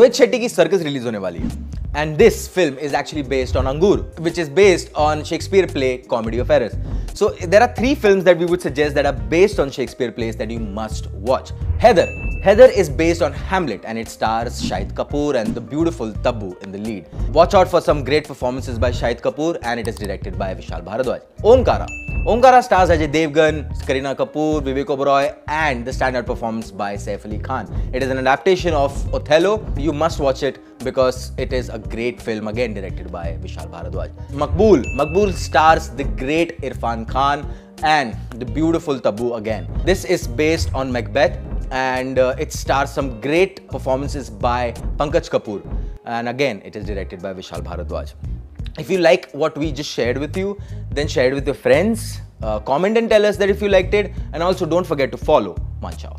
रोहित शेट्टी की circus release होने वाली है and this film is actually based on Angoor which is based on Shakespeare play comedy of errors So there are three films that we would suggest that are based on Shakespeare plays that you must watch. Haider. Haider is based on Hamlet and it stars Shahid Kapoor and the beautiful Tabu in the lead. Watch out for some great performances by Shahid Kapoor and it is directed by Vishal Bhardwaj. Omkara. Omkara stars Ajay Devgan, Kareena Kapoor, Vivek Oberoi and the standout performance by Saif Ali Khan. It is an adaptation of Othello. You must watch it because it is a great film again directed by Vishal Bhardwaj. Maqbool. Maqbool stars the great Irfan Khan and the beautiful Tabu again. This is based on Macbeth and uh, it stars some great performances by Pankaj Kapoor and again it is directed by Vishal Bhardwaj. If you like what we just shared with you, then share it with your friends. Uh, comment and tell us that if you liked it, and also don't forget to follow Manchow.